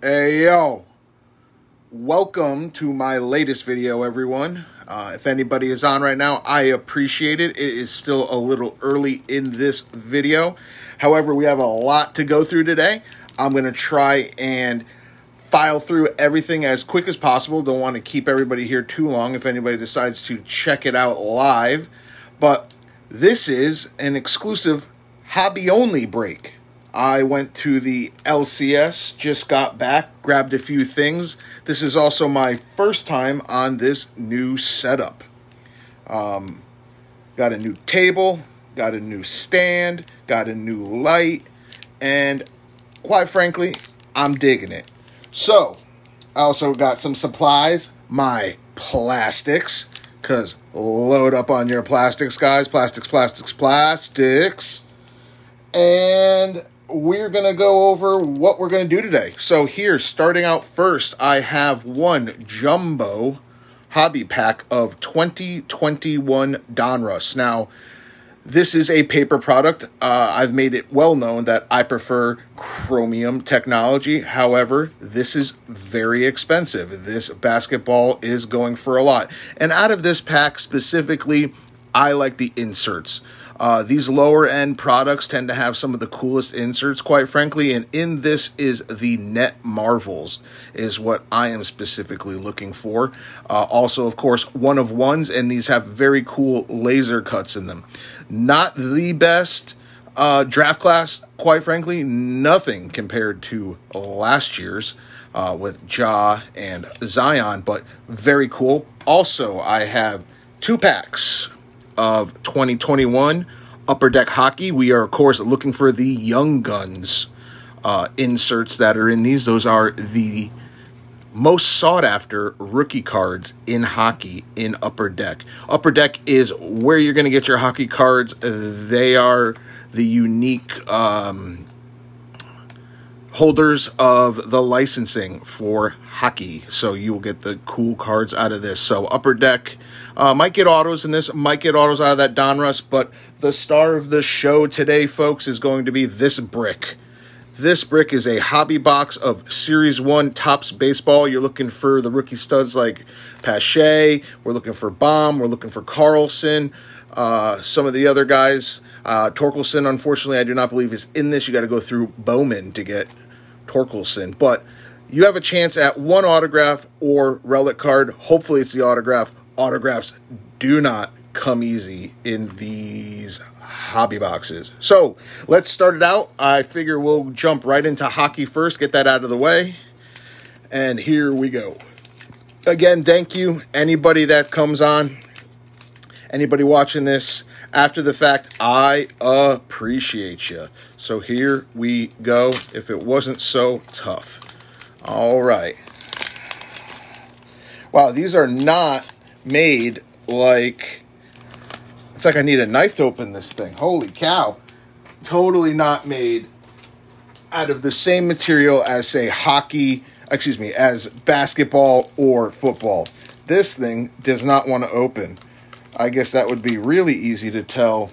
Hey yo, welcome to my latest video, everyone. Uh, if anybody is on right now, I appreciate it. It is still a little early in this video. However, we have a lot to go through today. I'm going to try and file through everything as quick as possible. Don't want to keep everybody here too long if anybody decides to check it out live. But this is an exclusive hobby only break. I went to the LCS, just got back, grabbed a few things. This is also my first time on this new setup. Um, got a new table, got a new stand, got a new light, and quite frankly, I'm digging it. So, I also got some supplies, my plastics, because load up on your plastics, guys. Plastics, plastics, plastics. And we're going to go over what we're going to do today. So, here, starting out first, I have one jumbo hobby pack of 2021 Donruss. Now, this is a paper product. Uh, I've made it well known that I prefer chromium technology. However, this is very expensive. This basketball is going for a lot. And out of this pack specifically, I like the inserts. Uh, these lower end products tend to have some of the coolest inserts, quite frankly, and in this is the Net Marvels, is what I am specifically looking for. Uh, also, of course, one of ones, and these have very cool laser cuts in them. Not the best uh, draft class, quite frankly, nothing compared to last year's. Uh, with Ja and Zion, but very cool. Also, I have two packs of 2021 Upper Deck Hockey. We are, of course, looking for the Young Guns uh, inserts that are in these. Those are the most sought after rookie cards in hockey in Upper Deck. Upper Deck is where you're going to get your hockey cards. They are the unique um, holders of the licensing for hockey. So you will get the cool cards out of this. So Upper Deck uh, might get autos in this, might get autos out of that Donruss, but the star of the show today, folks, is going to be this brick. This brick is a hobby box of Series 1 Topps Baseball. You're looking for the rookie studs like Pache. We're looking for Bohm. We're looking for Carlson. Uh, some of the other guys. Uh, Torkelson, unfortunately, I do not believe is in this. You got to go through Bowman to get Torkelson. But you have a chance at one autograph or relic card. Hopefully, it's the autograph. Autographs do not come easy in these hobby boxes. So let's start it out. I figure we'll jump right into hockey first, get that out of the way. And here we go. Again, thank you, anybody that comes on, anybody watching this after the fact. I appreciate you. So here we go. If it wasn't so tough. All right. Wow, these are not made like it's like I need a knife to open this thing. Holy cow. Totally not made out of the same material as, say, hockey, excuse me, as basketball or football. This thing does not want to open. I guess that would be really easy to tell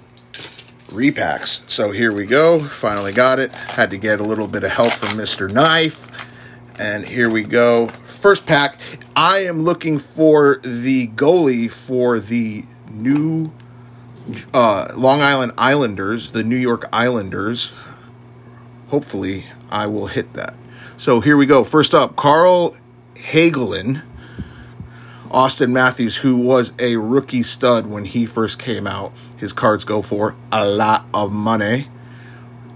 repacks. So here we go. Finally got it. Had to get a little bit of help from Mr. Knife. And here we go. First pack. I am looking for the goalie for the new uh, Long Island Islanders, the New York Islanders. Hopefully, I will hit that. So here we go. First up, Carl Hagelin, Auston Matthews, who was a rookie stud when he first came out. His cards go for a lot of money.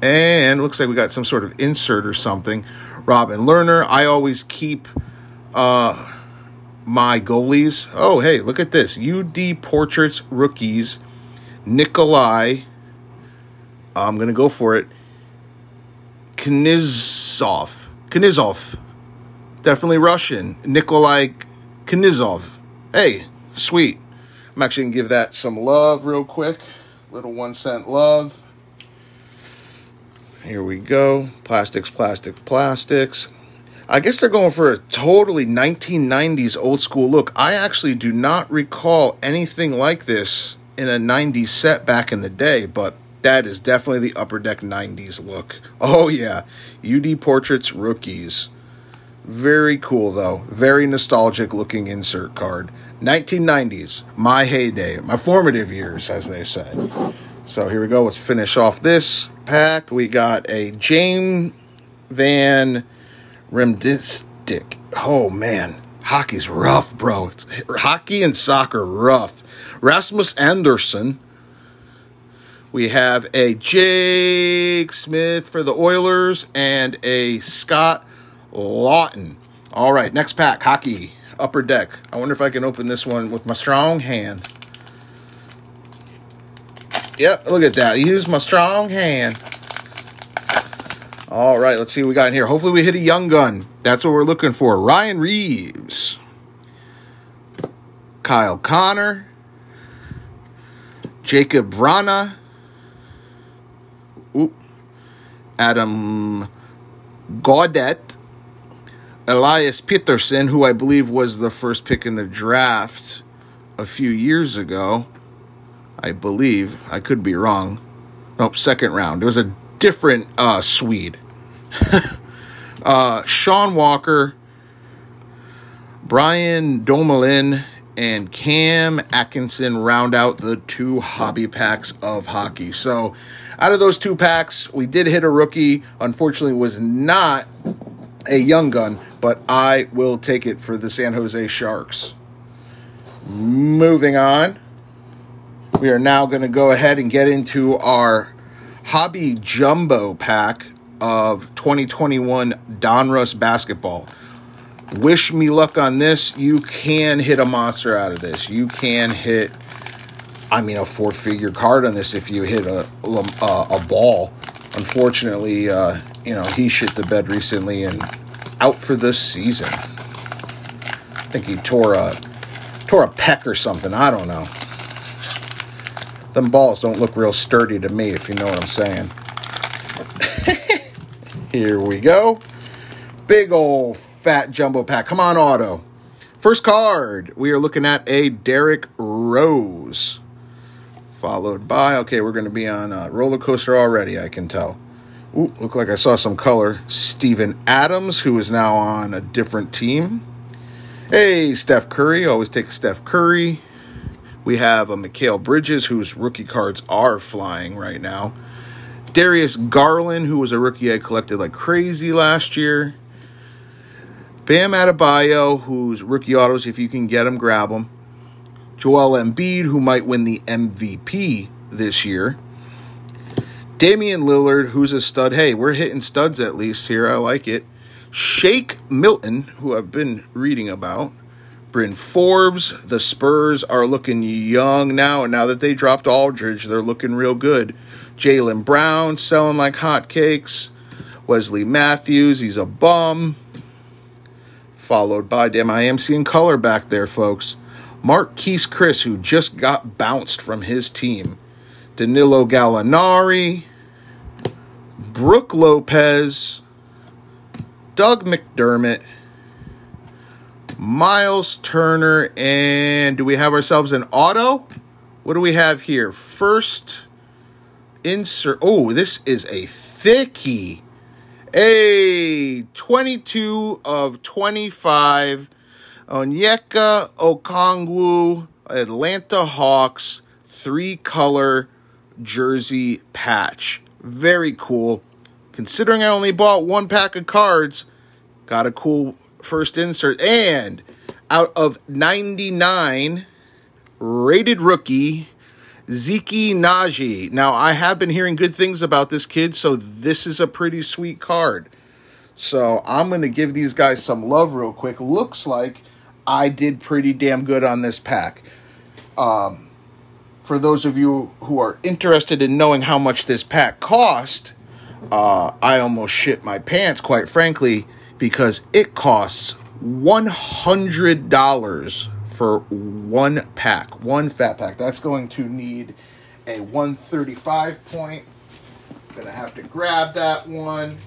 And looks like we got some sort of insert or something. Robin Lehner, I always keep uh, my goalies. Oh, hey, look at this. UD Portraits Rookies Nikolai, I'm going to go for it, Knizov. Knizov. Definitely Russian. Nikolai Knizov. Hey, sweet. I'm actually going to give that some love real quick. Little one cent love. Here we go. Plastics, plastics, plastics. I guess they're going for a totally 1990s old school look. I actually do not recall anything like this in a 90s set back in the day, but that is definitely the upper deck 90s look. Oh, yeah. UD Portraits rookies. Very cool, though. Very nostalgic looking insert card. 1990s, my heyday, my formative years, as they say. So here we go. Let's finish off this pack. We got a James Van Riemsdyk. Oh, man. Hockey's rough, bro. It's, hockey and soccer rough. Rasmus Andersson. We have a Jake Smith for the Oilers and a Scott Laughton. All right, next pack, hockey, upper deck. I wonder if I can open this one with my strong hand. Yep, look at that. Use my strong hand. All right, let's see what we got in here. Hopefully we hit a young gun. That's what we're looking for. Ryan Reaves. Kyle Connor. Jacob Vrana. Adam Gaudette. Elias Pettersson, who I believe was the first pick in the draft a few years ago. I believe. I could be wrong. Nope, second round. It was a different uh, Swede. uh, Sean Walker, Brian Dumoulin, and Cam Atkinson round out the two hobby packs of hockey. So, out of those two packs, we did hit a rookie. Unfortunately, was not a young gun, but I will take it for the San Jose Sharks. Moving on, we are now going to go ahead and get into our hobby jumbo pack of 2021 Donruss basketball. Wish me luck on this. You can hit a monster out of this. You can hit, I mean, a four figure card on this if you hit a, a, a ball. Unfortunately, uh, you know, he shit the bed recently and out for this season. I think he tore a tore a pec or something. I don't know. Them balls don't look real sturdy to me, if you know what I'm saying. Here we go. Big old fat jumbo pack. Come on, auto. First card, we are looking at a Derrick Rose. Followed by, okay, we're going to be on a roller coaster already, I can tell. Ooh, look like I saw some color. Steven Adams, who is now on a different team. Hey, Steph Curry. Always take Steph Curry. We have uh, a Mikal Bridges, whose rookie cards are flying right now. Darius Garland, who was a rookie I collected like crazy last year. Bam Adebayo, who's rookie autos, if you can get them, grab them. Joel Embiid, who might win the MVP this year. Damian Lillard, who's a stud. Hey, we're hitting studs at least here. I like it. Shake Milton, who I've been reading about. Bryn Forbes. The Spurs are looking young now, and now that they dropped Aldridge, they're looking real good. Jaylen Brown selling like hotcakes. Wesley Matthews, he's a bum. Followed by, damn, I am seeing color back there, folks. Marquese Chriss, who just got bounced from his team. Danilo Gallinari. Brook Lopez. Doug McDermott. Miles Turner. And do we have ourselves an auto? What do we have here? First insert. Oh, this is a thickie. A 22 of 25. Onyeka Okongwu, Atlanta Hawks, three color jersey patch. Very cool. Considering I only bought one pack of cards, got a cool first insert. And out of 99 rated rookie, Zeke Nnaji. Now, I have been hearing good things about this kid, so this is a pretty sweet card. So I'm going to give these guys some love real quick. Looks like I did pretty damn good on this pack. Um, for those of you who are interested in knowing how much this pack cost, uh, I almost shit my pants, quite frankly, because it costs $100 for one pack, one fat pack. That's going to need a 135 point. Gonna have to grab that one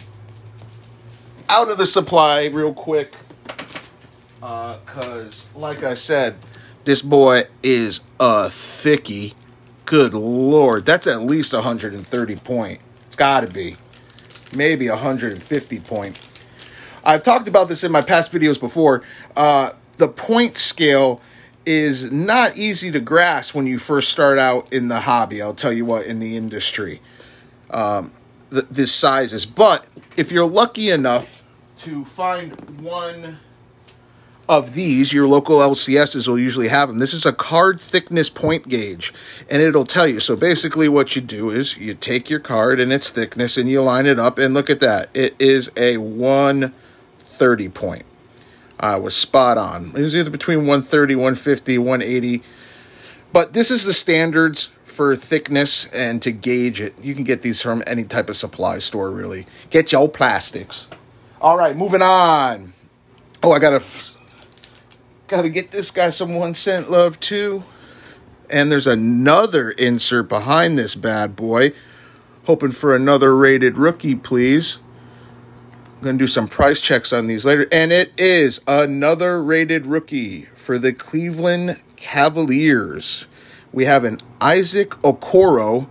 out of the supply real quick. Uh, cause like I said, this boy is a thickie. Good lord, that's at least 130 point. It's gotta be. Maybe 150 point. I've talked about this in my past videos before. Uh, the point scale is not easy to grasp when you first start out in the hobby. I'll tell you what, in the industry, um, th- this sizes. But if you're lucky enough to find one of these, your local LCSs will usually have them. This is a card thickness point gauge, and it'll tell you. So basically, what you do is you take your card and its thickness and you line it up, and look at that. It is a 130 point. I was spot on. It was either between 130, 150, 180. But this is the standards for thickness and to gauge it. You can get these from any type of supply store, really. Get your plastics. All right, moving on. Oh, I gotta gotta get this guy some one cent love too. And there's another insert behind this bad boy. Hoping for another rated rookie, please. Going to do some price checks on these later. And it is another rated rookie for the Cleveland Cavaliers. We have an Isaac Okoro,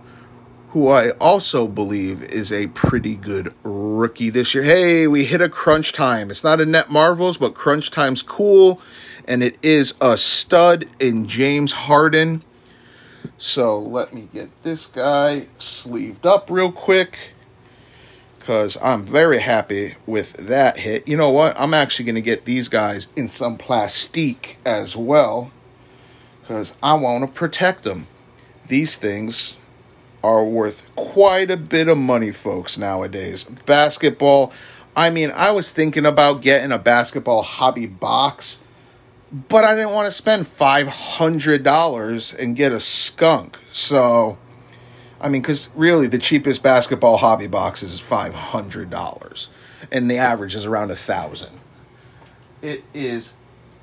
who I also believe is a pretty good rookie this year. Hey, we hit a crunch time. It's not a net marvels, but crunch time's cool. And it is a stud in James Harden. So let me get this guy sleeved up real quick because I'm very happy with that hit. You know what? I'm actually going to get these guys in some plastique as well because I want to protect them. These things are worth quite a bit of money, folks, nowadays. Basketball, I mean, I was thinking about getting a basketball hobby box, but I didn't want to spend $500 and get a skunk. So I mean, because really the cheapest basketball hobby box is five hundred dollars, and the average is around a thousand. It is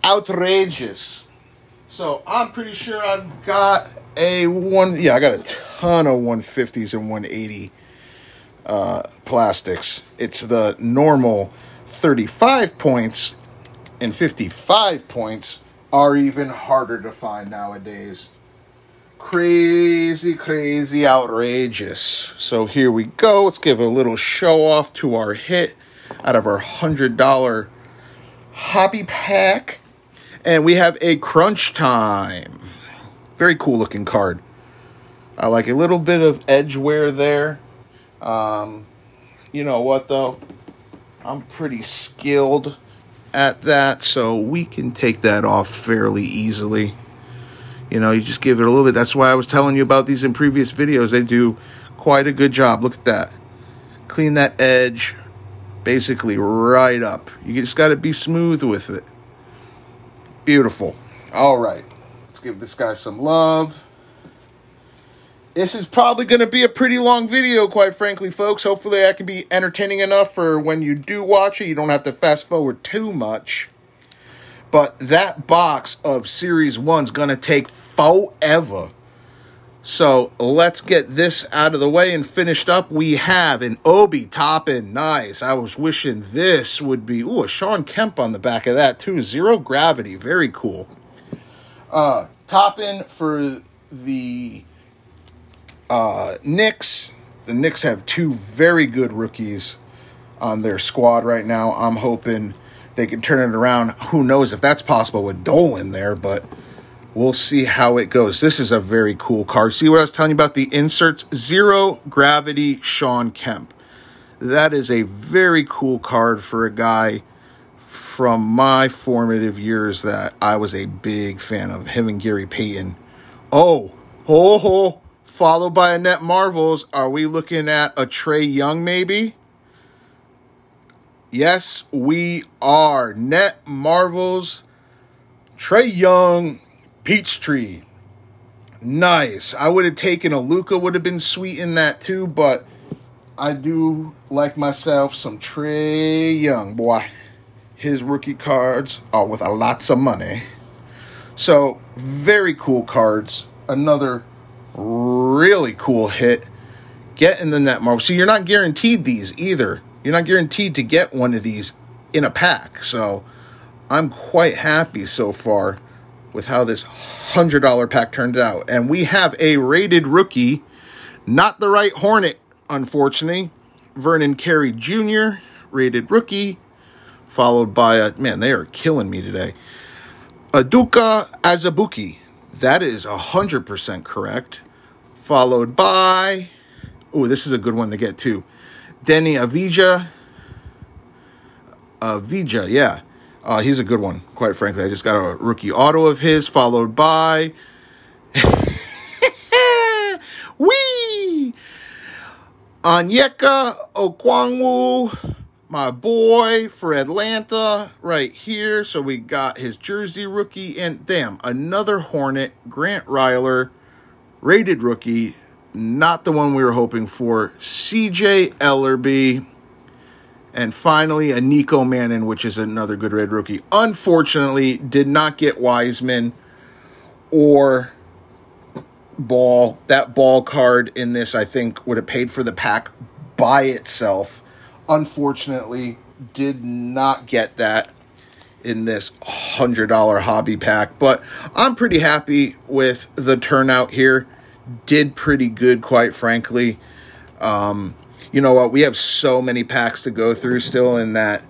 outrageous. So I'm pretty sure I've got a one. Yeah, I got a ton of 150s and 180 uh, plastics. It's the normal 35 points and 55 points are even harder to find nowadays crazy, crazy, outrageous. So here we go. Let's give a little show off to our hit out of our $100 hobby pack. And we have a crunch time. Very cool looking card. I like a little bit of edge wear there. Um, you know what though? I'm pretty skilled at that, so we can take that off fairly easily. You know, you just give it a little bit. That's why I was telling you about these in previous videos. They do quite a good job. Look at that. Clean that edge basically right up. You just got to be smooth with it. Beautiful. All right. Let's give this guy some love. This is probably going to be a pretty long video, quite frankly, folks. Hopefully, I can be entertaining enough for when you do watch it. You don't have to fast forward too much. But that box of Series 1's going to take forever. So let's get this out of the way and finished up. We have an Obi Toppin. Nice. I was wishing this would be, ooh, a Shawn Kemp on the back of that too. Zero gravity. Very cool. Uh, Toppin for the uh, Knicks. The Knicks have two very good rookies on their squad right now. I'm hoping they can turn it around. Who knows if that's possible with Dolan there, but we'll see how it goes. This is a very cool card. See what I was telling you about the inserts? Zero Gravity Shawn Kemp. That is a very cool card for a guy from my formative years that I was a big fan of him and Gary Payton. Oh, oh, oh, followed by a Net Marvels. Are we looking at a Trae Young maybe? Yes, we are. Net Marvels, Trae Young, Peachtree. Nice. I would have taken a Luka, would have been sweet in that too, but I do like myself some Trae Young, boy. His rookie cards are with a lots of money. So, very cool cards. Another really cool hit. Get in the net marvel. So, you're not guaranteed these either. You're not guaranteed to get one of these in a pack. So I'm quite happy so far with how this $100 pack turned out. And we have a rated rookie, not the right Hornet, unfortunately. Vernon Carey Jr., rated rookie followed by a man. They are killing me today. Aduka Azabuki. That is hundred percent correct. Followed by, oh, this is a good one to get too. Deni Avija. Avija, yeah. Uh, he's a good one, quite frankly. I just got a rookie auto of his, followed by. Wee! Onyeka Okongwu, my boy for Atlanta, right here. So we got his jersey rookie, and damn, another Hornet, Grant Riller, rated rookie, not the one we were hoping for. CJ Elleby. And finally, a Nico Mannion, which is another good rated rookie. Unfortunately, did not get Wiseman or Ball. That Ball card in this, I think, would have paid for the pack by itself. Unfortunately, did not get that in this $100 hobby pack. But I'm pretty happy with the turnout here. Did pretty good, quite frankly. Um, you know what? We have so many packs to go through still in that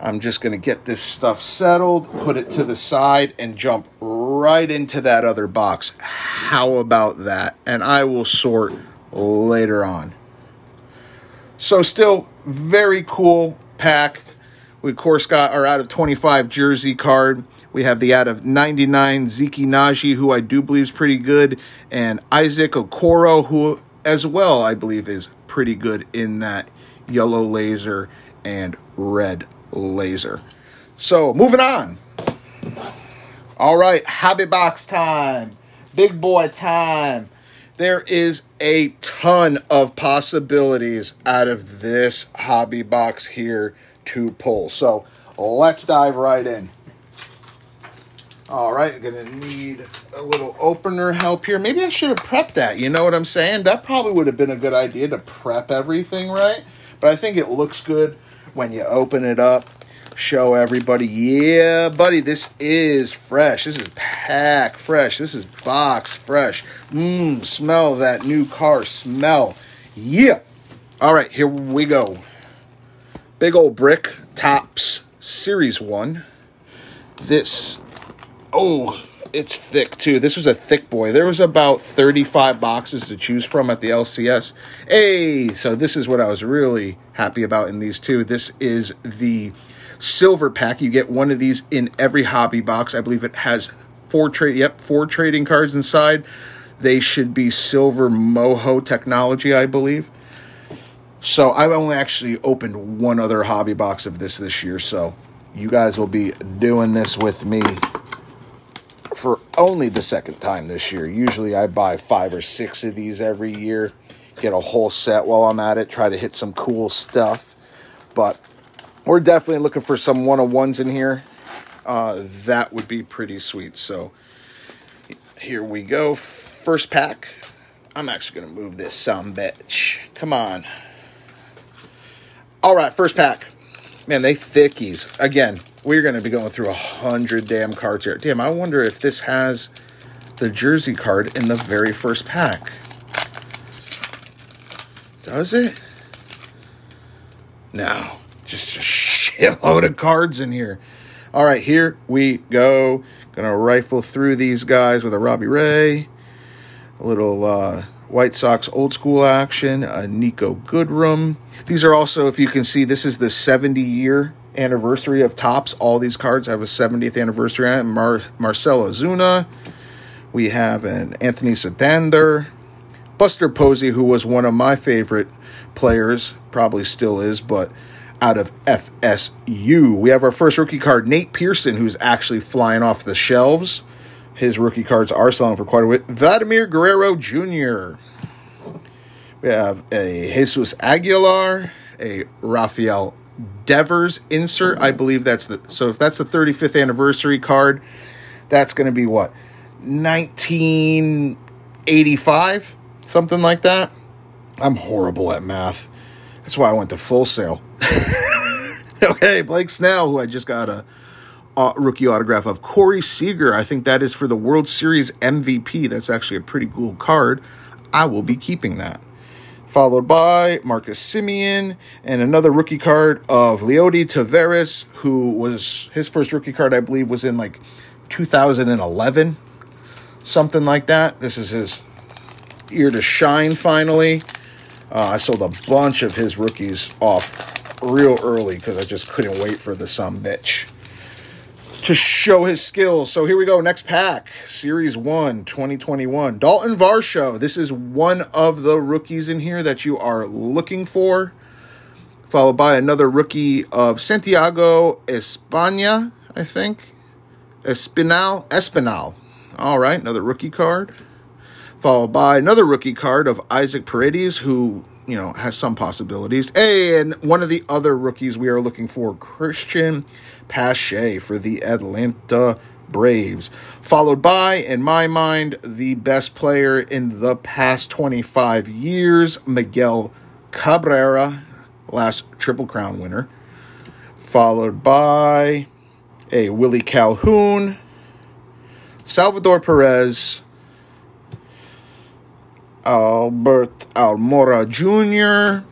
I'm just going to get this stuff settled, put it to the side, and jump right into that other box. How about that? And I will sort later on. So, still very cool pack. We, of course, got our out of 25 jersey card. We have the out of 99 Zeke Nnaji, who I do believe is pretty good, and Isaac Okoro, who as well I believe is pretty good in that yellow laser and red laser. So, moving on. All right, hobby box time. Big boy time. There is a ton of possibilities out of this hobby box here to pull. So, let's dive right in. All right, gonna need a little opener help here. Maybe I should have prepped that. You know what I'm saying? That probably would have been a good idea to prep everything, right? But I think it looks good when you open it up. Show everybody, yeah, buddy, this is fresh. This is pack fresh. This is box fresh. Mmm, smell that new car smell. Yeah. All right, here we go. Big old brick Topps Series 1. This oh, it's thick too. This was a thick boy. There was about 35 boxes to choose from at the LCS. Hey, so this is what I was really happy about in these two. This is the silver pack. You get one of these in every hobby box. I believe it has four trade yep, four trading cards inside. They should be silver moho technology, I believe. So I've only actually opened one other hobby box of this this year, so you guys will be doing this with me for only the second time this year. Usually I buy five or six of these every year, get a whole set while I'm at it, try to hit some cool stuff. But we're definitely looking for some one on ones in here. Uh, that would be pretty sweet. So here we go. First pack. I'm actually going to move this some bitch. Come on. All right, first pack. Man, they thickies. Again, we're going to be going through a hundred damn cards here. Damn, I wonder if this has the jersey card in the very first pack. Does it? No, just a shitload of cards in here. All right, here we go. Gonna rifle through these guys with a Robbie Ray, a little uh, White Sox old school action, a Niko Goodrum. These are also, if you can see, this is the 70 year anniversary of Topps. All these cards have a 70th anniversary on it. Mar- Marcell Ozuna. We have an Anthony Santander. Buster Posey, who was one of my favorite players, probably still is, but out of FSU. We have our first rookie card, Nate Pearson, who's actually flying off the shelves. His rookie cards are selling for quite a bit. Vladimir Guerrero Jr. We have a Jesus Aguilar, a Rafael Devers insert. I believe that's the so if that's the 35th anniversary card, that's going to be what 1985, something like that. I'm horrible at math. That's why I went to Full Sail. okay, Blake Snell, who I just got a, a rookie autograph of. Corey Seager, I think that is for the World Series MVP. That's actually a pretty cool card. I will be keeping that. Followed by Marcus Semien and another rookie card of Leody Taveras, who was his first rookie card, I believe, was in like 2011, something like that. This is his year to shine finally. Uh, I sold a bunch of his rookies off real early because I just couldn't wait for the some bitch to show his skills. So here we go. Next pack, Series 1, 2021. Dalton Varsho. This is one of the rookies in here that you are looking for. Followed by another rookie of Santiago Espana, I think. Espinal. Espinal. All right, another rookie card. Followed by another rookie card of Isaac Paredes, who you know, has some possibilities. And one of the other rookies we are looking for, Cristian Pache for the Atlanta Braves. Followed by, in my mind, the best player in the past 25 years, Miguel Cabrera, last Triple Crown winner. Followed by a Willie Calhoun, Salvador Perez, Albert Almora Jr.,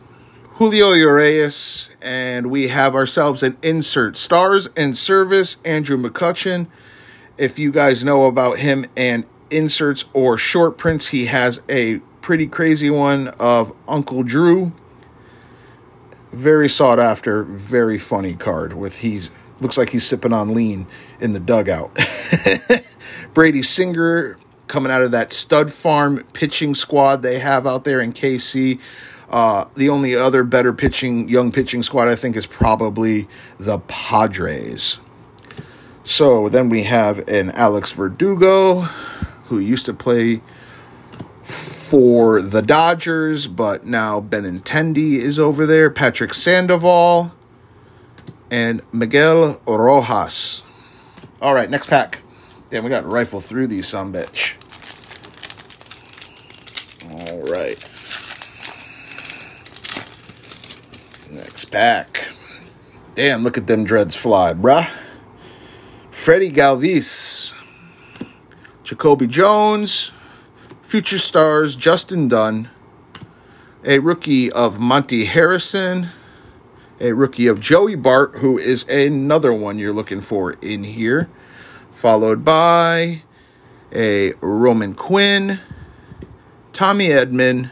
Julio Urias, and we have ourselves an insert. Stars and Service, Andrew McCutchen. If you guys know about him and inserts or short prints, he has a pretty crazy one of Uncle Drew. Very sought after, very funny card with he's looks like he's sipping on lean in the dugout. Brady Singer coming out of that stud farm pitching squad they have out there in KC. Uh, the only other better pitching, young pitching squad, I think, is probably the Padres. So then we have an Alex Verdugo, who used to play for the Dodgers, but now Benintendi is over there. Patrick Sandoval and Miguel Rojas. All right, next pack. Damn, we got to rifle through these some bitch. All right. Next pack. Damn, look at them dreads fly, bruh. Freddy Galvis. Jacoby Jones. Future stars Justin Dunn. A rookie of Monte Harrison. A rookie of Joey Bart, who is another one you're looking for in here. Followed by a Roman Quinn Tommy Edman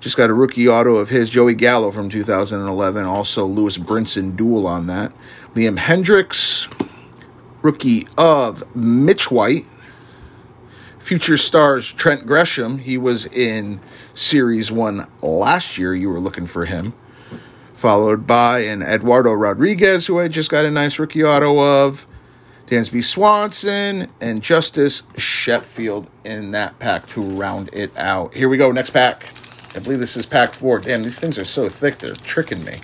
just got a rookie auto of his, Joey Gallo from 2011. Also, Lewis Brinson dual on that. Liam Hendriks, rookie of Mitch White. Future stars Trent Grisham. He was in Series 1 last year. You were looking for him. Followed by an Eduardo Rodriguez, who I just got a nice rookie auto of. Dansby Swanson, and Justus Sheffield in that pack to round it out. Here we go, next pack. I believe this is pack four. Damn, these things are so thick, they're tricking me.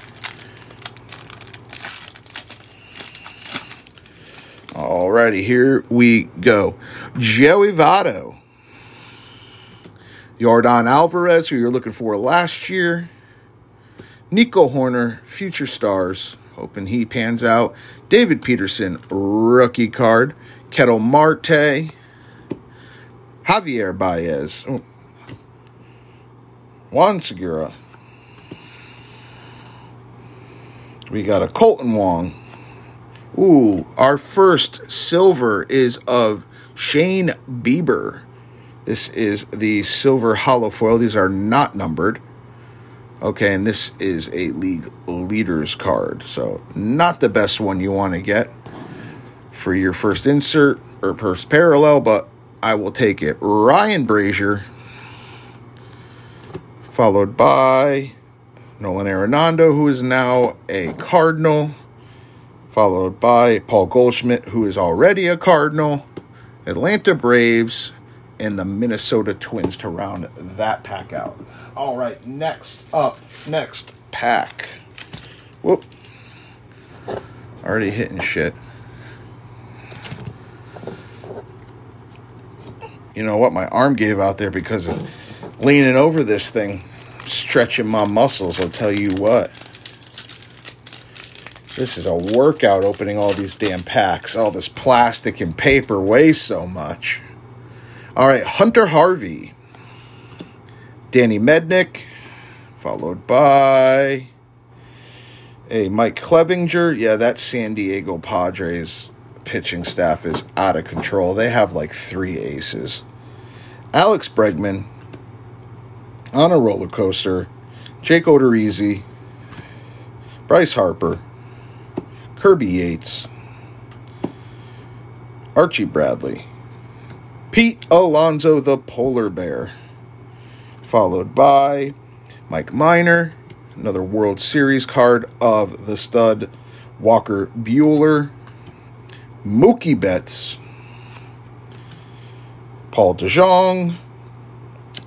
Alrighty, here we go. Joey Votto. Yordan Alvarez, who you're looking for last year. Nico Hoerner, Future Stars. Hoping he pans out. David Peterson, rookie card. Ketel Marte. Javier Baez. Oh. Juan Segura. We got a Kolten Wong. Ooh, our first silver is of Shane Bieber. This is the silver holofoil. These are not numbered. Okay, and this is a league leaders card. So, not the best one you want to get for your first insert or first parallel, but I will take it. Ryan Brasier, followed by Nolan Arenado, who is now a Cardinal, followed by Paul Goldschmidt, who is already a Cardinal, Atlanta Braves, and the Minnesota Twins to round that pack out. All right, next up, next pack. Whoop. Already hitting shit. You know what? My arm gave out there because of leaning over this thing, stretching my muscles. I'll tell you what. This is a workout opening all these damn packs. All this plastic and paper weighs so much. All right, Hunter Harvey. Danny Mendick, followed by a Mike Clevinger. Yeah, that San Diego Padres pitching staff is out of control. They have like three aces. Alex Bregman on a roller coaster. Jake Odorizzi, Bryce Harper, Kirby Yates, Archie Bradley, Pete Alonso, the polar bear, followed by Mike Minor, another World Series card of the stud Walker Buehler, Mookie Betts, Paul DeJong,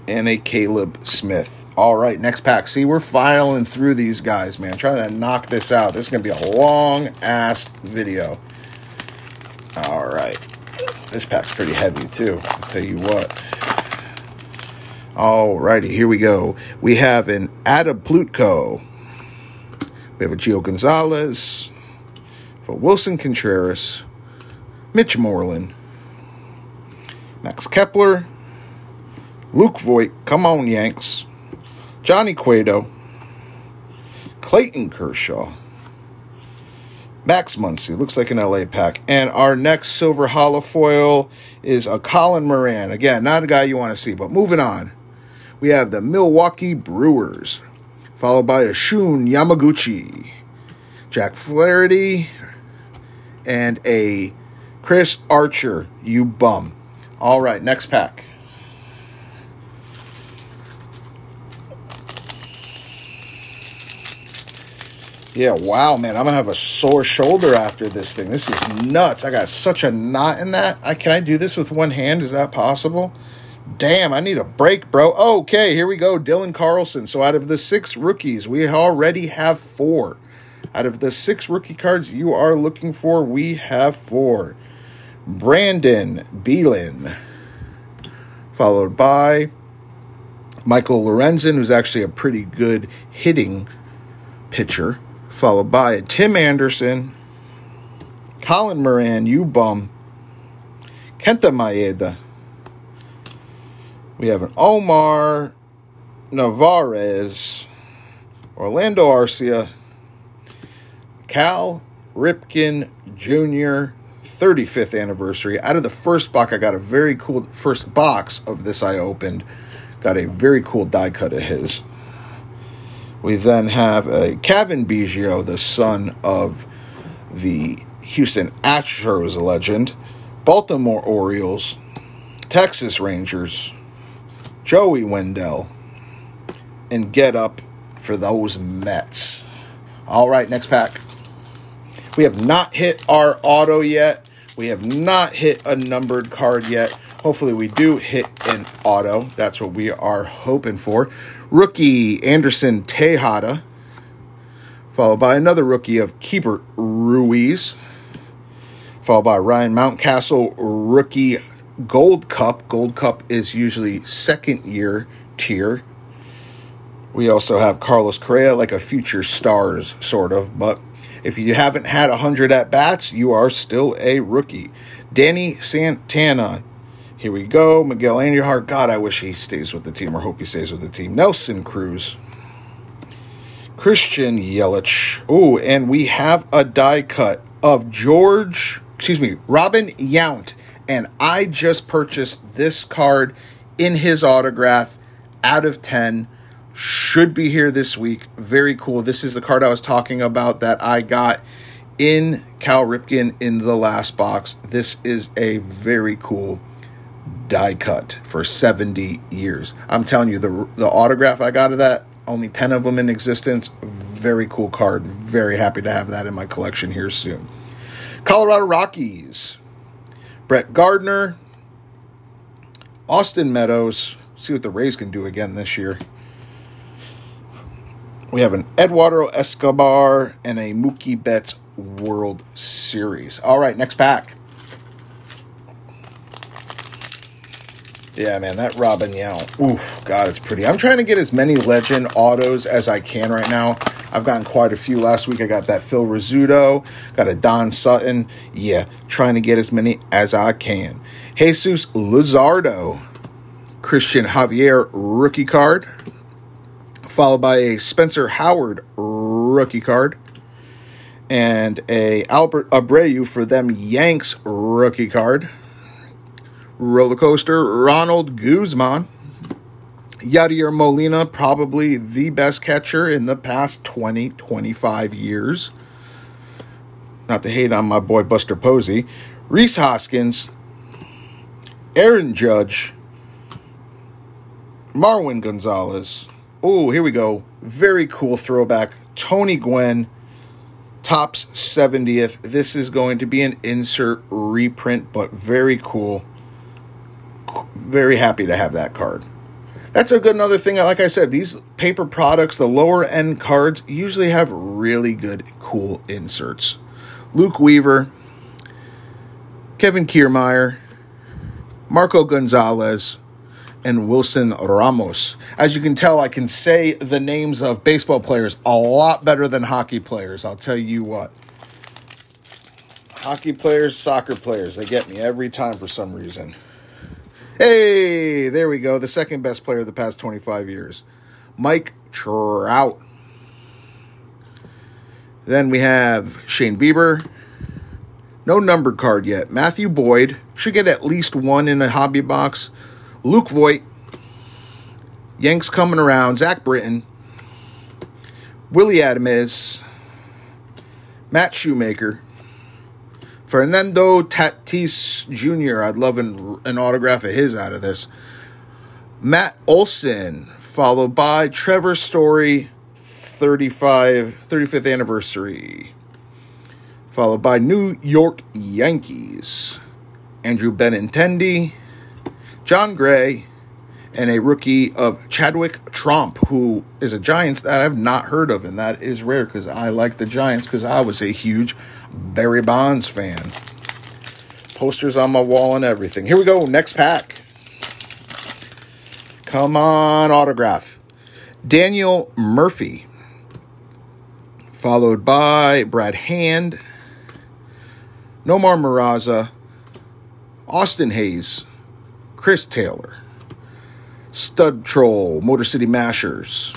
and a Caleb Smith. All right, next pack. See, we're filing through these guys, man. Trying to knock this out. This is going to be a long ass video. All right. This pack's pretty heavy, too. I'll tell you what. All righty, here we go. We have an Adam Plutko. We have a Gio Gonzalez. For Willson Contreras. Mitch Moreland. Max Kepler. Luke Voit. Come on, Yanks. Johnny Cueto. Clayton Kershaw. Max Muncy. Looks like an LA pack. And our next silver holofoil is a Colin Moran. Again, not a guy you want to see, but moving on. We have the Milwaukee Brewers, followed by a Shun Yamaguchi, Jack Flaherty, and a Chris Archer, you bum. All right, next pack. Yeah, wow, man. I'm gonna have a sore shoulder after this thing. This is nuts. I got such a knot in that. I can I do this with one hand? Is that possible? Damn, I need a break, bro. Okay, here we go. Dylan Carlson. So out of the six rookies, we already have four. Out of the six rookie cards you are looking for, we have four. Brandon Beelin, followed by Michael Lorenzen, who's actually a pretty good hitting pitcher followed by Tim Anderson, Colin Moran, you bum, Kenta Maeda. We have an Omar Narvaez, Orlando Arcia, Cal Ripken Jr. 35th anniversary. Out of the first box, I got a very cool first box of this I opened. Got a very cool die cut of his. We then have a Cavan Biggio, the son of the Houston Astros legend, Baltimore Orioles, Texas Rangers, Joey Wendle, and get up for those Mets. All right, next pack. We have not hit our auto yet. We have not hit a numbered card yet. Hopefully, we do hit an auto. That's what we are hoping for. Rookie Anderson Tejeda, followed by another rookie of Keibert Ruiz, followed by Ryan Mountcastle, rookie Gold Cup. Gold Cup is usually second year tier. We also have Carlos Correa, like a future stars sort of, but if you haven't had 100 at bats, you are still a rookie. Danny Santana, here we go. Miguel Andujar. God, I wish he stays with the team or hope he stays with the team. Nelson Cruz. Christian Yelich. Oh, and we have a die cut of George, excuse me, Robin Yount. And I just purchased this card in his autograph out of 10. Should be here this week. Very cool. This is the card I was talking about that I got in Cal Ripken in the last box. This is a very cool die cut for 70 years. I'm telling you, the, the autograph I got of that, only 10 of them in existence. Very cool card. Very happy to have that in my collection here soon. Colorado Rockies. Brett Gardner. Austin Meadows. See what the Rays can do again this year. We have an Eduardo Escobar and a Mookie Betts World Series. All right, next pack. Yeah, man, that Robin Yount. Ooh, God, it's pretty. I'm trying to get as many legend autos as I can right now. I've gotten quite a few last week. I got that Phil Rizzuto, got a Don Sutton. Yeah, trying to get as many as I can. Jesus Luzardo, Cristian Javier rookie card, followed by a Spencer Howard rookie card, and a Albert Abreu for them Yanks rookie card. Roller coaster Ronald Guzman. Yadier Molina, probably the best catcher in the past 20, 25 years. Not to hate on my boy Buster Posey. Rhys Hoskins, Aaron Judge, Marwin Gonzalez. Oh, here we go. Very cool throwback. Tony Gwynn, Topps 70th. This is going to be an insert reprint, but very cool. Very happy to have that card. That's a good another thing. Like I said, these paper products, the lower end cards, usually have really good, cool inserts. Luke Weaver, Kevin Kiermaier, Marco Gonzalez, and Wilson Ramos. As you can tell, I can say the names of baseball players a lot better than hockey players. I'll tell you what. Hockey players, soccer players, they get me every time for some reason. Hey, there we go. The second best player of the past 25 years, Mike Trout. Then we have Shane Bieber. No number card yet. Matthew Boyd should get at least one in a hobby box. Luke Voit. Yanks coming around. Zach Britton. Willy Adames. Matt Shoemaker. Fernando Tatis Jr. I'd love an, an autograph of his out of this. Matt Olson, followed by Trevor Story, 35, 35th anniversary. Followed by New York Yankees, Andrew Benintendi, Jon Gray, and a rookie of Chadwick Tromp, who is a Giants that I've not heard of, and that is rare because I like the Giants because I was a huge Barry Bonds fan. Posters on my wall and everything. Here we go, next pack. Come on, autograph. Daniel Murphy, followed by Brad Hand, Nomar Mazara, Austin Hays, Chris Taylor, Stud Troll, Motor City Mashers,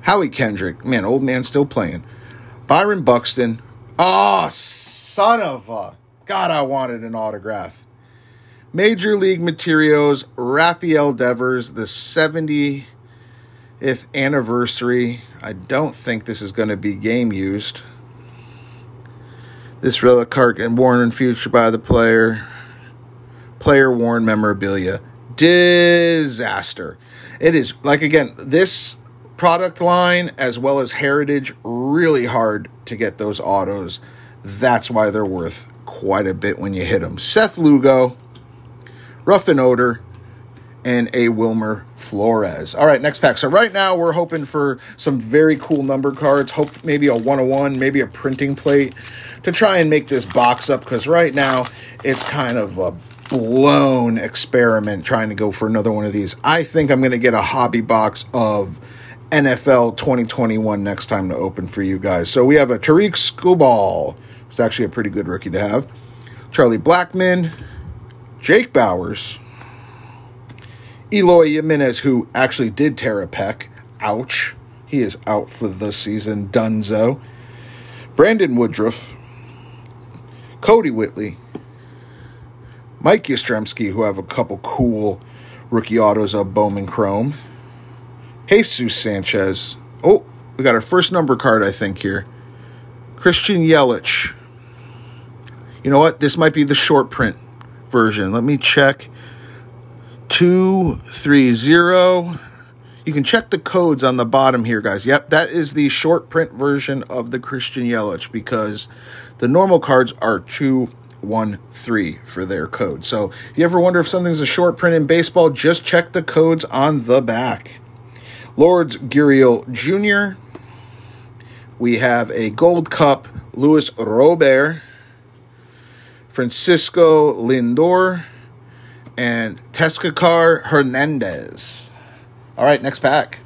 Howie Kendrick, man, old man still playing, Byron Buxton, Oh, son of a. God, I wanted an autograph. Major League Materials, Rafael Devers, the 70th anniversary. I don't think this is going to be game used. This relic card and worn in future by the player. Player worn memorabilia. Disaster. It is, like, again, this product line as well as heritage really hard to get those autos. That's why they're worth quite a bit when you hit them seth lugo ruffin odor and a wilmer flores. All right next pack. So right now we're hoping for some very cool number cards hope maybe a 101 maybe a printing plate to try and make this box up because right now it's kind of a blown experiment trying to go for another one of these. I think i'm going to get a hobby box of NFL 2021 next time to open for you guys. So we have a Tarik Skubal. It's actually a pretty good rookie to have. Charlie Blackmon, Jake Bauers, Eloy Jimenez, who actually did tear a pec. Ouch. He is out for the season. Dunzo. Brandon Woodruff, Kodi Whitley, Mike Yastrzemski, who have a couple cool rookie autos of Bowman Chrome. Jesus Sanchez. Oh, we got our first number card, I think, here. Christian Yelich. You know what? This might be the short print version. Let me check. 230. You can check the codes on the bottom here, guys. Yep, that is the short print version of the Christian Yelich because the normal cards are 213 for their code. So if you ever wonder if something's a short print in baseball, just check the codes on the back. Lourdes Gurriel Jr. We have a Gold Cup Luis Robert, Francisco Lindor, and Teoscar Hernandez. All right, next pack.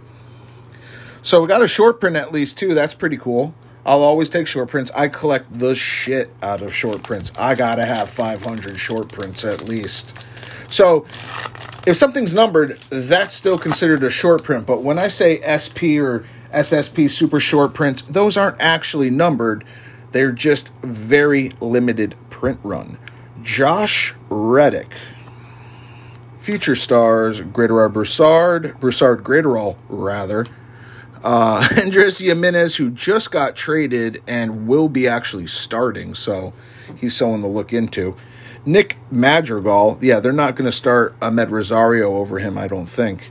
So we got a short print at least too. That's pretty cool. I'll always take short prints. I collect the shit out of short prints. I gotta have 500 short prints at least. So if something's numbered, that's still considered a short print. But when I say SP or SSP super short prints, those aren't actually numbered. They're just very limited print run. Josh Reddick. Future stars, Graterol Brusdar, Brusdar Graterol, rather. Uh, Andres Gimenez, who just got traded and will be actually starting, so he's someone to look into. Nick Madrigal, yeah, they're not going to start Amed Rosario over him, I don't think.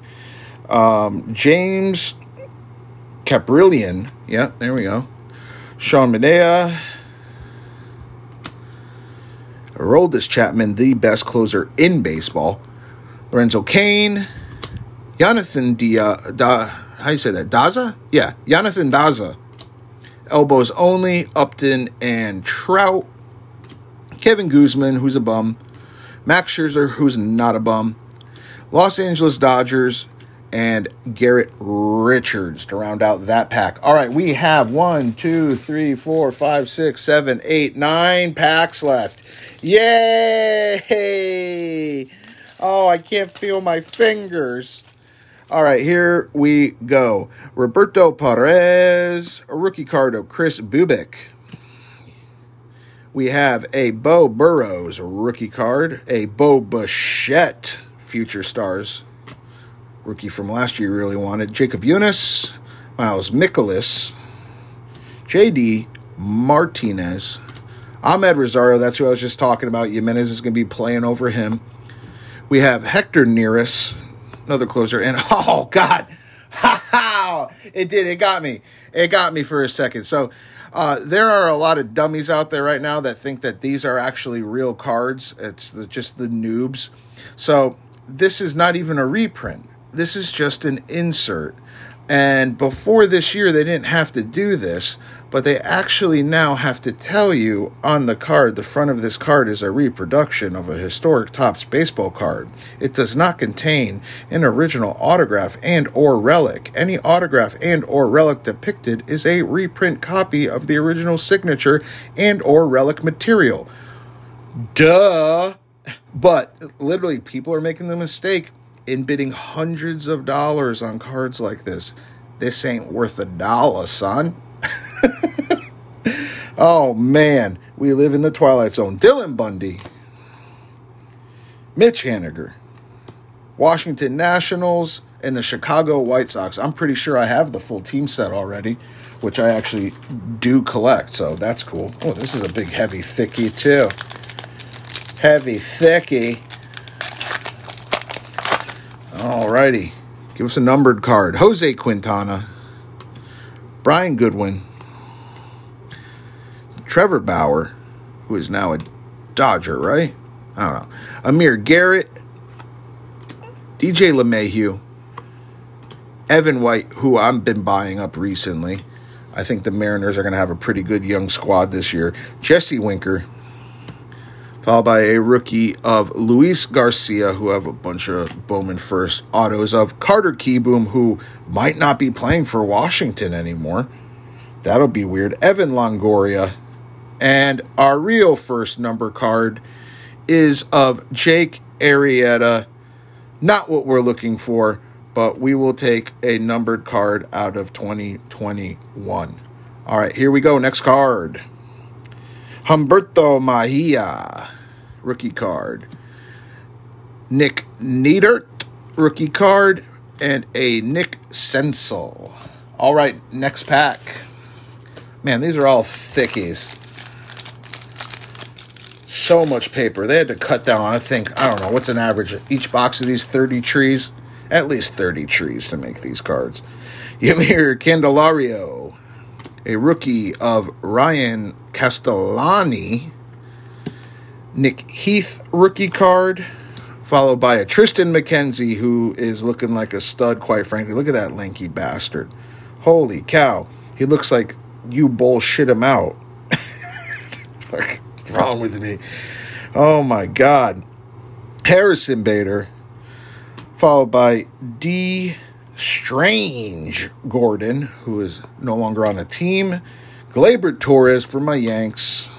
Um, James Kaprielian, yeah, there we go. Sean Medea. Aroldis Chapman, the best closer in baseball. Lorenzo Cain. Jonathan Dia, da, how do you say that? Daza? Yeah, Jonathan Daza. Elbows only, Upton and Trout. Kevin Gausman, who's a bum. Max Scherzer, who's not a bum. Los Angeles Dodgers, and Garrett Richards to round out that pack. All right, we have one, two, three, four, five, six, seven, eight, nine packs left. Yay! Oh, I can't feel my fingers. All right, here we go. Roberto Perez, a rookie card of Kris Bubic. We have a Beau Burrows rookie card, a Bo Bichette Future Stars rookie from last year really wanted. Jakob Junis, Miles Mikolas, JD Martinez, Amed Rosario, that's who I was just talking about. Jimenez is going to be playing over him. We have Hector Neris, another closer, and oh God, ha ha! It did. It got me. It got me for a second. So uh, there are a lot of dummies out there right now that think that these are actually real cards. It's the, just the noobs. So this is not even a reprint this is just an insert. And before this year, they didn't have to do this, but they actually now have to tell you on the card the front of this card is a reproduction of a historic Topps baseball card. It does not contain an original autograph and or relic. Any autograph and or relic depicted is a reprint copy of the original signature and or relic material. Duh. But literally people are making the mistake in bidding hundreds of dollars on cards like this. This ain't worth a dollar, son. oh man, we live in the twilight zone. Dylan Bundy, Mitch Haniger, Washington Nationals, and the Chicago White Sox. I'm pretty sure I have the full team set already, which I actually do collect, so that's cool. Oh, this is a big, heavy thickie, too. Heavy thickie. Alrighty. Give us a numbered card. Jose Quintana. Brian Goodwin. Trevor Bauer, who is now a Dodger, right? I don't know. Amir Garrett. DJ LeMahieu. Evan White, who I've been buying up recently. I think the Mariners are going to have a pretty good young squad this year. Jesse Winker followed by a rookie of Luis Garcia, who have a bunch of Bowman first autos of Carter Kieboom, who might not be playing for Washington anymore. That'll be weird. Evan Longoria. And our real first number card is of Jake Arrieta. Not what we're looking for, but we will take a numbered card out of 2021. All right, here we go. Next card. Humberto Mejia rookie card. Nick Neidert, rookie card, and a Nick Senzel. All right, next pack. Man, these are all thickies. So much paper. They had to cut down, I think, I don't know, what's an average? Of each box of these 30 trees? At least 30 trees to make these cards. Jeimer Candelario, a rookie of Ryan Castellani, Nick Heath rookie card, followed by a Triston McKenzie, who is looking like a stud, quite frankly. Look at that lanky bastard. Holy cow. He looks like you bullshit him out. wrong with me? Oh my God. Harrison Bader, followed by D. Strange Gordon, who is no longer on the team. Gleyber Torres for my Yanks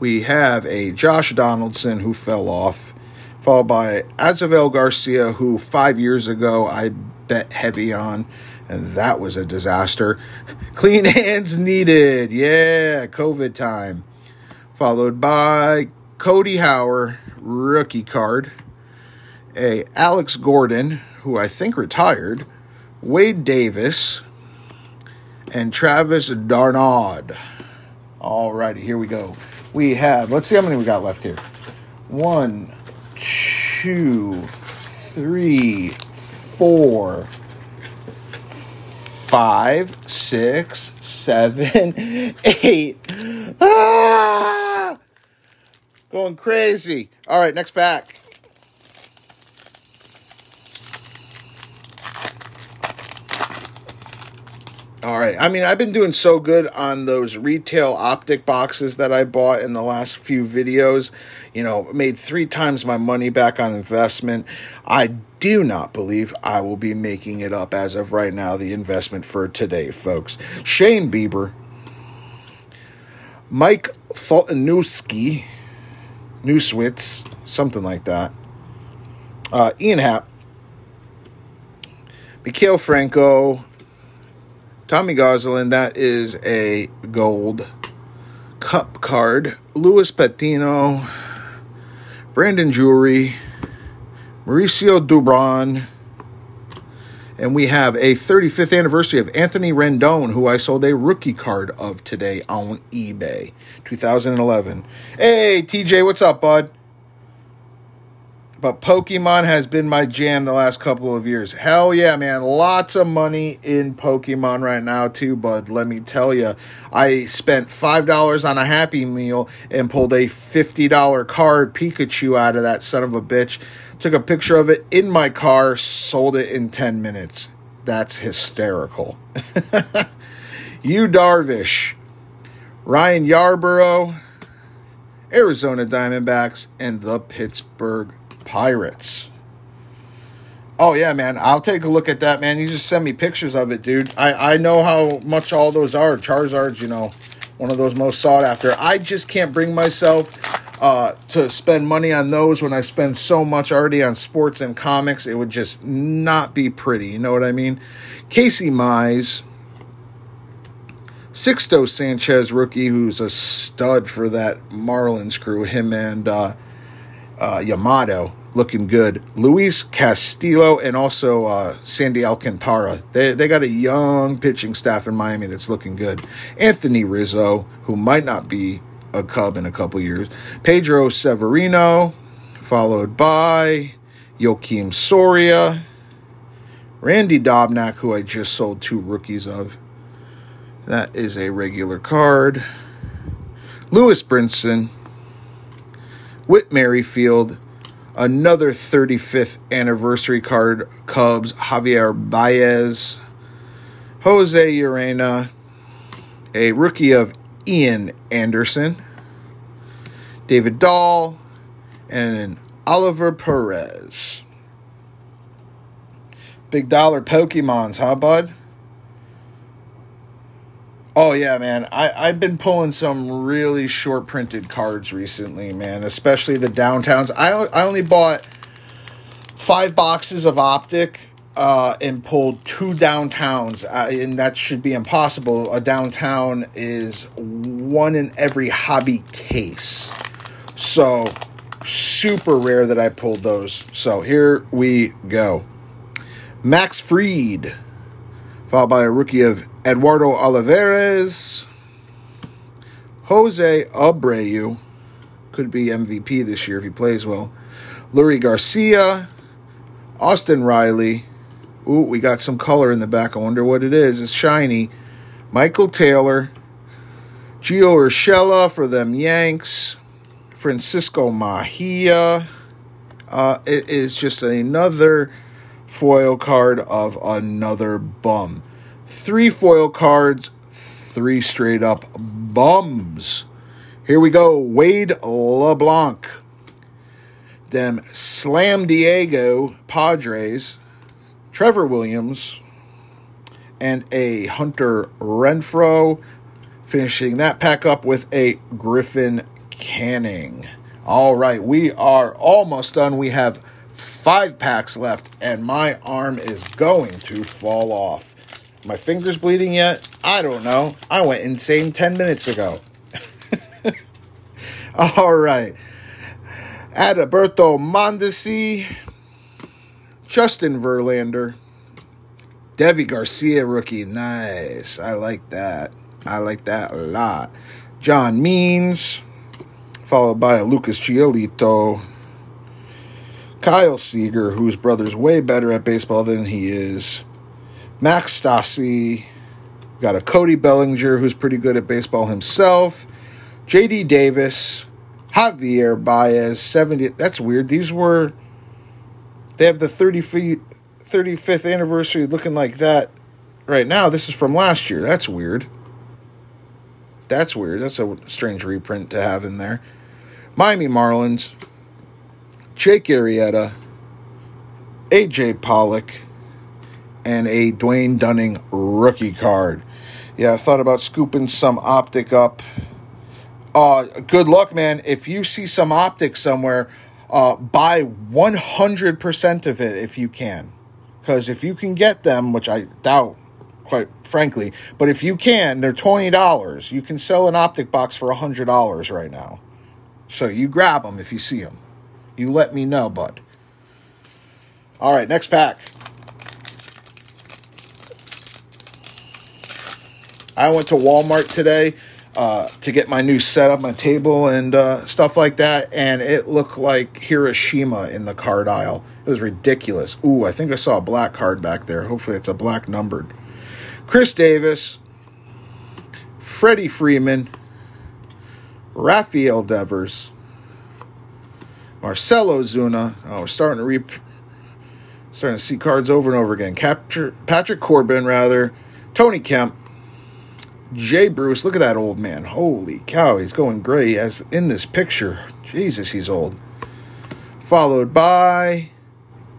we have a Josh Donaldson who fell off. followed by Avisail Garcia, who five years ago I bet heavy on, and that was a disaster. Clean hands needed. Yeah, COVID time. Followed by Cody Howard, rookie card. A Alex Gordon, who I think retired. Wade Davis, and Travis d'Arnaud. All righty, here we go. We have, let's see how many we got left here. One, two, three, four, five, six, seven, eight. Ah! Going crazy. All right, next pack. All right. I mean, I've been doing so good on those retail optic boxes that I bought in the last few videos. You know, made three times my money back on investment. I do not believe I will be making it up as of right now, the investment for today, folks. Shane Bieber, Mike Fultonowski, Newswitz, something like that. Uh, Ian Happ, Maikel Franco, Tommy Gosselin, that is a gold cup card. Luis Patino, Brandon Drury, Mauricio Dubón, and we have a 35th anniversary of Anthony Rendon, who I sold a rookie card of today on eBay, 2011. Hey, TJ, what's up, bud? But Pokemon has been my jam the last couple of years. Hell yeah, man. Lots of money in Pokemon right now, too, bud. Let me tell you. I spent $5 on a Happy Meal and pulled a $50 card Pikachu out of that son of a bitch. Took a picture of it in my car, sold it in 10 minutes. That's hysterical. Yu Darvish, Ryan Yarbrough, Arizona Diamondbacks, and the Pittsburgh Pirates. Oh yeah, man. I'll take a look at that, man. You just send me pictures of it, dude. I, I know how much all those are. Charizard's, you know, one of those most sought after. I just can't bring myself uh, to spend money on those when I spend so much already on sports and comics. It would just not be pretty. You know what I mean? Casey Mize, Sixto Sanchez, rookie, who's a stud for that Marlins crew. Him and uh, uh, Yamato looking good. Luis Castillo and also uh, Sandy Alcantara. They, they got a young pitching staff in Miami that's looking good. Anthony Rizzo, who might not be a Cub in a couple years. Pedro Severino, followed by Joakim Soria. Randy Dobnak, who I just sold two rookies of. That is a regular card. Lewis Brinson. Whit Merrifield another 35th anniversary card Cubs, Javier Baez, Jose Urena, a rookie of Ian Anderson, David Dahl, and Oliver Perez. Big dollar Pokemons, huh, bud? Oh yeah, man. I I've been pulling some really short printed cards recently, man. Especially the downtowns. I I only bought five boxes of optic uh, and pulled two downtowns, uh, and that should be impossible. A downtown is one in every hobby case, so super rare that I pulled those. So here we go. Max Fried, followed by a rookie of Eduardo Olivares, Jose Abreu, could be MVP this year if he plays well. Leury Garcia, Austin Riley. Ooh, we got some color in the back. I wonder what it is. It's shiny. Michael Taylor, Gio Urshela for them Yanks, Francisco Mejia. Uh, it is just another foil card of another bum. Three foil cards, three straight up bums. Here we go. Wade LeBlanc. Them Slam Diego Padres. Trevor Williams. And a Hunter Renfroe. Finishing that pack up with a Griffin Canning. All right, we are almost done. We have five packs left, and my arm is going to fall off. My fingers bleeding yet? I don't know. I went insane 10 minutes ago. All right. Adalberto Mondesi, Justin Verlander, Deivi Garcia rookie. Nice. I like that. I like that a lot. John Means, followed by Lucas Giolito. Kyle Seager, whose brother's way better at baseball than he is. Max Stassi. Got a Cody Bellinger, who's pretty good at baseball himself. JD Davis. Javier Baez, 70. That's weird. These were. They have the 30 feet, 35th anniversary looking like that right now. This is from last year. That's weird. That's weird. That's a strange reprint to have in there. Miami Marlins, Jake Arrieta, AJ Pollock, and a Dwayne Dunning rookie card. Yeah, I thought about scooping some optic up. Uh, good luck, man. If you see some optic somewhere, uh, buy 100% of it if you can. Because if you can get them, which I doubt, quite frankly, but if you can, they're $20. You can sell an optic box for $100 right now. So you grab them if you see them. You let me know, bud. All right, next pack. I went to Walmart today uh, to get my new setup, my table, and uh, stuff like that, and it looked like Hiroshima in the card aisle. It was ridiculous. Ooh, I think I saw a black card back there. Hopefully, it's a black numbered. Chris Davis, Freddie Freeman, Rafael Devers, Marcell Ozuna. Oh, we're starting to reap, starting to see cards over and over again. Capture Patrick Corbin, rather. Tony Kemp, Jay Bruce. Look at that old man. Holy cow, he's going gray as in this picture. Jesus, he's old. Followed by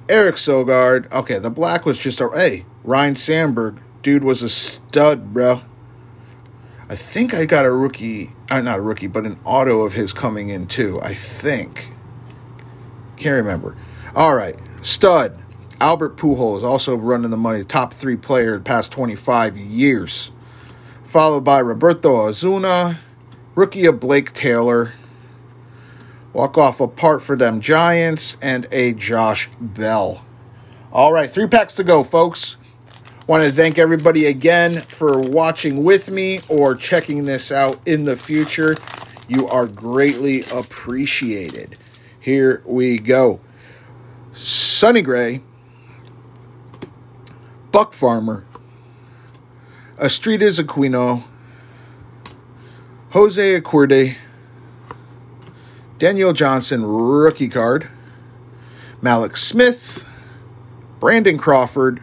Eric Sogard. Okay, the black was just a hey, Ryne Sandberg. Dude was a stud, bro. I think I got a rookie, uh, not a rookie, but an auto of his coming in too. I think. Can't remember. All right, stud. Albert Pujols also running the money, top three player the past 25 years. Followed by Roberto Osuna, rookie of Blake Taylor, walk off apart for them Giants, and a Josh Bell. All right, three packs to go, folks. Want to thank everybody again for watching with me or checking this out in the future. You are greatly appreciated. Here we go. Sonny Gray, Buck Farmer, Aristides Aquino, Jose Urquidy, Daniel Johnson, rookie card, Mallex Smith, Brandon Crawford,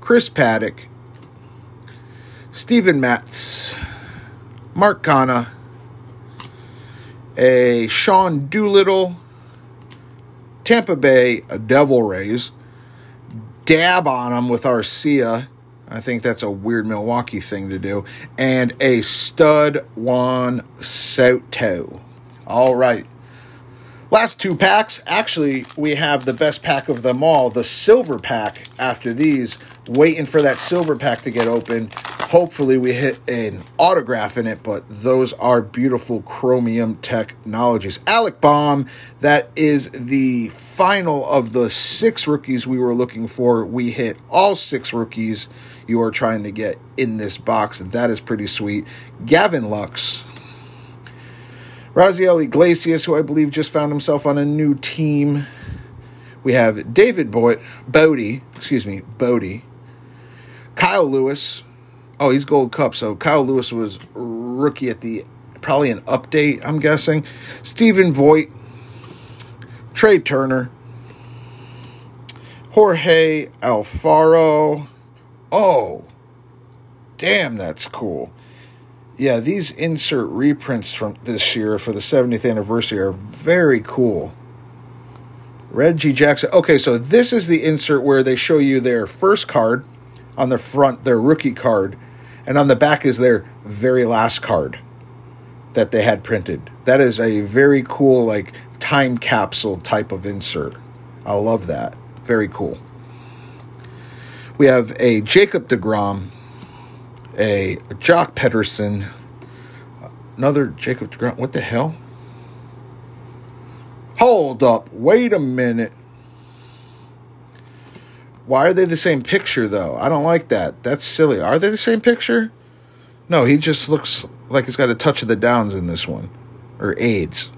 Chris Paddack, Steven Matz, Mark Canha, a Sean Doolittle, Tampa Bay a Devil Rays, dab on them with Arcia. I think that's a weird Milwaukee thing to do. And a stud Juan Soto. All right. Last two packs. Actually, we have the best pack of them all, the silver pack after these. Waiting for that silver pack to get open. Hopefully, we hit an autograph in it, but those are beautiful chromium technologies. Alec Bohm, that is the final of the six rookies we were looking for. We hit all six rookies you are trying to get in this box. And that is pretty sweet. Gavin Lux, Raisel Iglesias, who I believe just found himself on a new team. We have David Boyd, Bodie, excuse me, Bodie. Kyle Lewis. Oh, he's Gold Cup, so Kyle Lewis was rookie at the probably an update, I'm guessing. Stephen Vogt, Trea Turner, Jorge Alfaro. Oh, damn, that's cool yeah, these insert reprints from this year for the 70th anniversary are very cool. Reggie Jackson. Okay, so this is the insert where they show you their first card on the front, their rookie card, and on the back is their very last card. that they had printed. That is a very cool, like, time capsule type of insert. I love that. Very cool. We have a Jacob DeGrom, a Joc Pederson, another Jacob DeGrom. What the hell? Hold up. Wait a minute. Why are they the same picture, though? I don't like that. That's silly. Are they the same picture? No, he just looks like he's got a touch of the downs in this one. Or AIDS.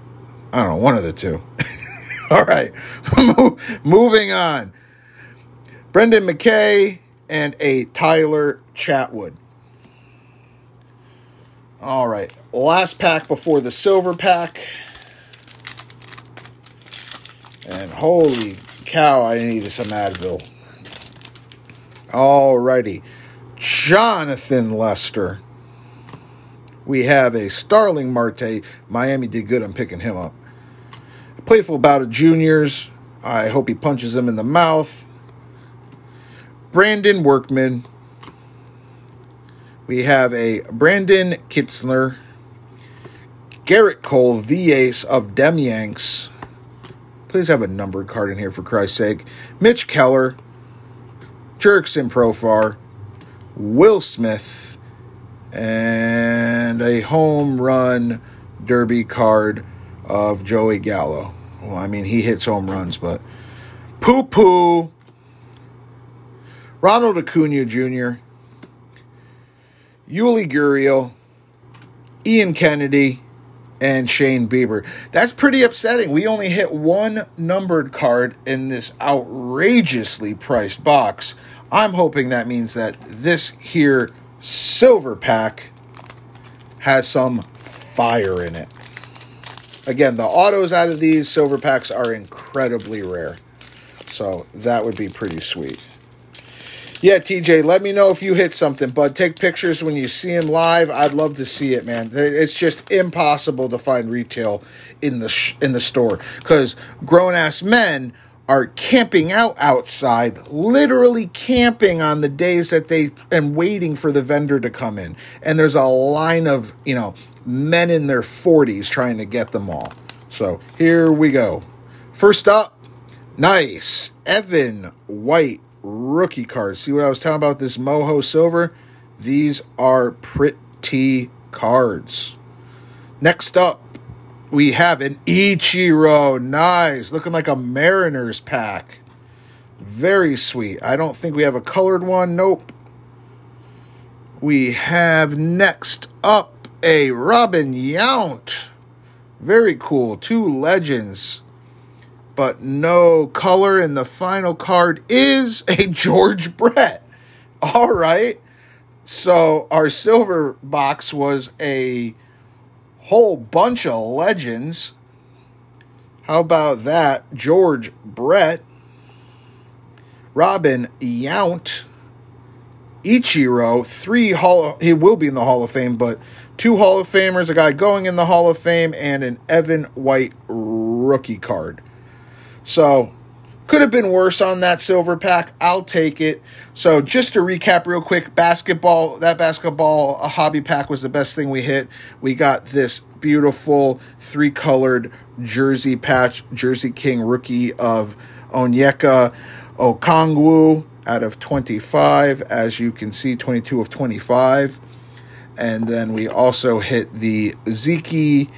I don't know, one of the two. All right. Moving on. Brendan McKay and a Tyler Chatwood. All right. Last pack before the silver pack. And holy cow, I needed some Advil. All righty, Jonathan Lester. We have a Starling Marte. Miami did good on picking him up. Playful bout of juniors. I hope he punches him in the mouth. Brandon Workman. We have a Brandon Kintzler. Gerrit Cole, the ace of Demyanks. Please have a numbered card in here for Christ's sake. Mitch Keller. Jurickson Profar. Will Smith. And a home run derby card of Joey Gallo. Well, I mean, he hits home runs, but poo poo. Ronald Acuna Jr., Yuli Gurriel, Ian Kennedy, and Shane Bieber. That's pretty upsetting. We only hit one numbered card in this outrageously priced box. I'm hoping that means that this here silver pack has some fire in it. Again, the autos out of these silver packs are incredibly rare. So that would be pretty sweet. Yeah, TJ, let me know if you hit something, bud. Take pictures when you see him live. I'd love to see it, man. It's just impossible to find retail in the sh- in the store because grown ass men are camping out outside, literally camping on the days that they and waiting for the vendor to come in. And there's a line of you know men in their 40s trying to get them all. So here we go. First up, nice Evan White rookie cards. See what I was talking about this Moho Silver? These are pretty cards. Next up, we have an Ichiro. Nice. Looking like a Mariners pack. Very sweet. I don't think we have a colored one. Nope. We have next up a Robin Yount. Very cool. Two legends but no color. And the final card is a George Brett. All right. So our silver box was a whole bunch of legends. How about that? George Brett, Robin Yount, Ichiro, three Hall. Of, he will be in the Hall of Fame, but two Hall of Famers, a guy going in the Hall of Fame, and an Evan White rookie card. So could have been worse on that silver pack. I'll take it. So just to recap real quick, basketball, that basketball a hobby pack was the best thing we hit. We got this beautiful three-colored jersey patch, Jersey King rookie of Onyeka Okongwu out of 25. As you can see, 22 of 25. And then we also hit the Zeke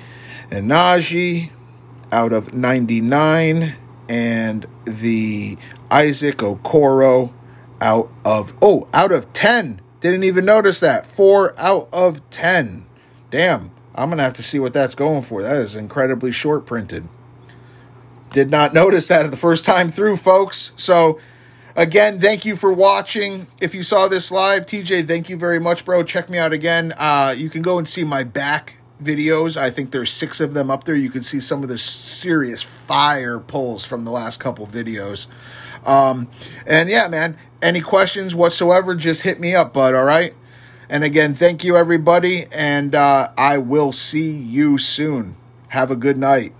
Nnaji out of 99 and the Isaac Okoro out of oh out of 10 didn't even notice that. 4 out of 10 damn. I'm gonna have to see what that's going for. That is incredibly short printed did not notice that the first time through folks. So again thank you for watching. If you saw this live tj thank you very much bro. Check me out again. Uh, you can go and see my back videos. I think there's six of them up there. You can see some of the serious fire pulls from the last couple videos. Um, and yeah, man, any questions whatsoever, just hit me up, bud. All right. And again, thank you, everybody. And uh, I will see you soon. Have a good night.